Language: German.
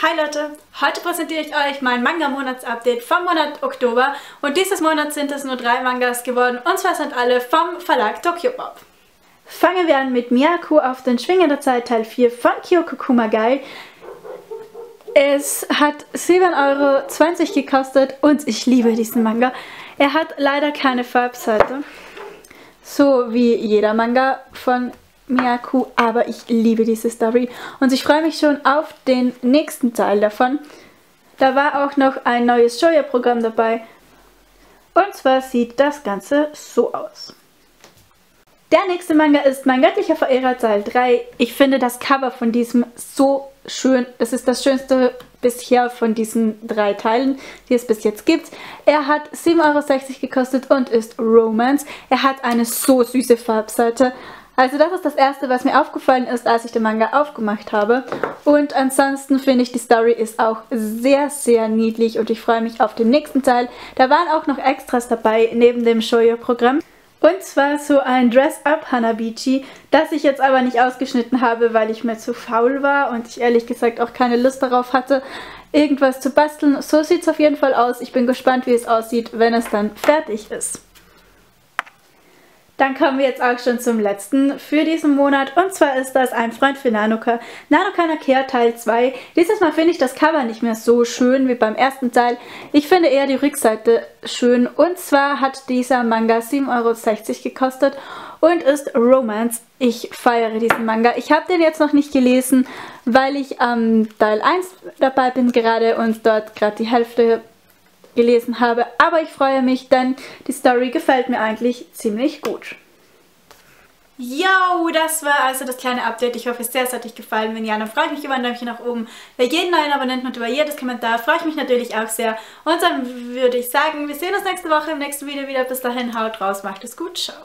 Hi Leute, heute präsentiere ich euch mein Manga-Monats-Update vom Monat Oktober und dieses Monat sind es nur drei Mangas geworden und zwar sind alle vom Verlag Tokyo Pop. Fangen wir an mit Miyaku auf den Schwingen der Zeit Teil 4 von Kyoko Kumagai. Es hat 7,20 Euro gekostet und ich liebe diesen Manga. Er hat leider keine Farbseite, so wie jeder Manga von Miyaku, aber ich liebe diese Story und ich freue mich schon auf den nächsten Teil davon. Da war auch noch ein neues Shoya-Programm dabei und zwar sieht das Ganze so aus. Der nächste Manga ist Mein göttlicher Verehrer Teil 3. Ich finde das Cover von diesem so schön. Das ist das schönste bisher von diesen drei Teilen, die es bis jetzt gibt. Er hat 7,60 Euro gekostet und ist Romance. Er hat eine so süße Farbseite. Also das ist das erste, was mir aufgefallen ist, als ich den Manga aufgemacht habe. Und ansonsten finde ich, die Story ist auch sehr, sehr niedlich und ich freue mich auf den nächsten Teil. Da waren auch noch Extras dabei, neben dem Shoujo-Programm. Und zwar so ein Dress-Up Hanabichi, das ich jetzt aber nicht ausgeschnitten habe, weil ich mir zu faul war und ich ehrlich gesagt auch keine Lust darauf hatte, irgendwas zu basteln. So sieht es auf jeden Fall aus. Ich bin gespannt, wie es aussieht, wenn es dann fertig ist. Dann kommen wir jetzt auch schon zum letzten für diesen Monat und zwar ist das ein Freund für Nanoka, Nanoka Nakea Teil 2. Dieses Mal finde ich das Cover nicht mehr so schön wie beim ersten Teil. Ich finde eher die Rückseite schön und zwar hat dieser Manga 7,60 Euro gekostet und ist Romance. Ich feiere diesen Manga. Ich habe den jetzt noch nicht gelesen, weil ich am ähm, Teil 1 dabei bin gerade und dort gerade die Hälfte gelesen habe. Aber ich freue mich, denn die Story gefällt mir eigentlich ziemlich gut. Yo, das war also das kleine Update. Ich hoffe, sehr, es hat euch gefallen. Wenn ja, dann freue ich mich über ein Däumchen nach oben. Bei jedem neuen Abonnenten und über jedes Kommentar freue ich mich natürlich auch sehr. Und dann würde ich sagen, wir sehen uns nächste Woche im nächsten Video wieder. Bis dahin, haut raus, macht es gut, ciao.